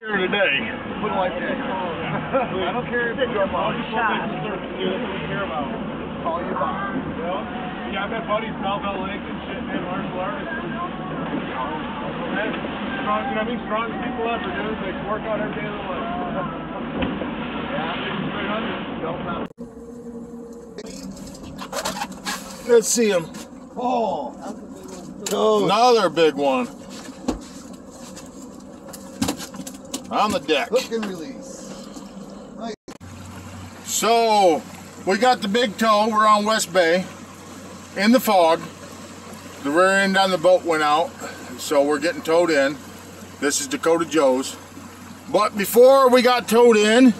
Here today. Wouldn't like that. I don't care if you're a long shot. care about. Call you Bob. Well, yeah, I've got buddies, Melville Lake and shit, man, martial artists. Strong, you know I mean? Strongest people ever, dude. They work out every day of their life. Let's see him. Oh, Another big one. On the deck. hook and release. So, we got the big tow. We're on West Bay in the fog. The rear end on the boat went out, so we're getting towed in. This is Dakota Joe's. But before we got towed in,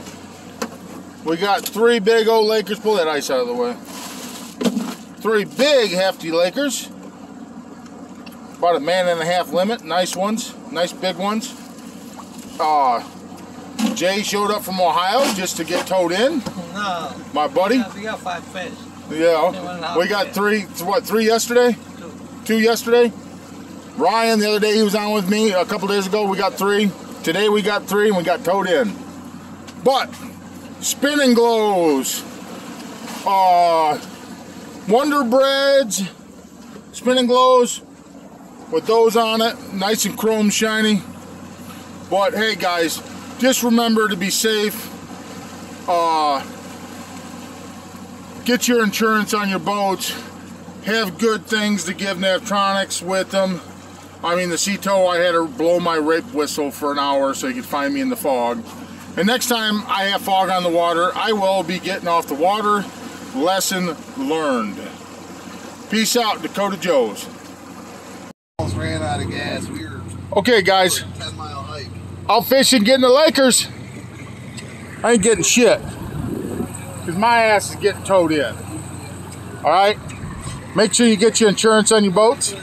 we got three big old Lakers. Pull that ice out of the way. Three big hefty Lakers. About a man and a half limit. Nice ones. Nice big ones. Uh, Jay showed up from Ohio just to get towed in. No, My buddy. yeah, we got five fish. Yeah, we got three. What three yesterday? Two yesterday. Ryan the other day he was on with me a couple days ago. We got three. Today we got three and we got towed in. But spinning glows, uh, Wonder Breads, spinning glows with those on it, nice and chrome shiny. But hey guys, just remember to be safe. Uh, get your insurance on your boats. Have good things to give Navtronics with them. I mean, the sea tow, I had to blow my rape whistle for an hour so you could find me in the fog. And next time I have fog on the water, I will be getting off the water. Lesson learned. Peace out, Dakota Joe's. Almost ran out of gas. We were Okay, guys, 10 mile hike. out fishing, getting the Lakers. I ain't getting shit. Because my ass is getting towed in. All right? Make sure you get your insurance on your boats.